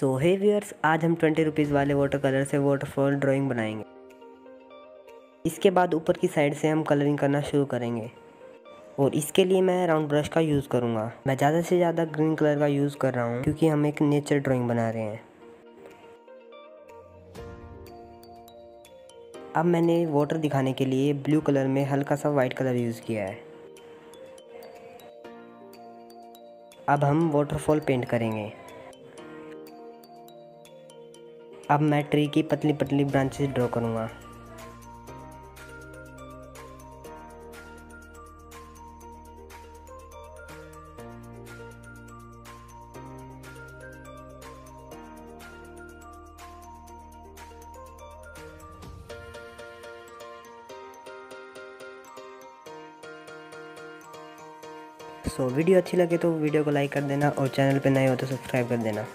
सो हे viewers आज हम twenty rupees वाले वाटर कलर से वाटरफॉल ड्राइंग बनाएँगे। इसके बाद ऊपर की साइड से हम कलरिंग करना शुरू करेंगे। और इसके लिए मैं राउंड ब्रश का यूज़ करूँगा। मैं ज़्यादा से ज़्यादा ग्रीन कलर का यूज़ कर रहा हूँ, क्योंकि हम एक नेचर ड्राइंग बना रहे हैं। अब मैंने वाटर दिखाने के लिए ब्लू कलर में हल्का सा वाइट कलर यूज़ किया है। अब हम वाटरफॉल पेंट करेंगे। अब मैं ट्री की पतली पतली ब्रांचेस ड्रॉ करूँगा। सो so, वीडियो अच्छी लगे तो वीडियो को लाइक कर देना और चैनल पे नए हो तो सब्सक्राइब कर देना।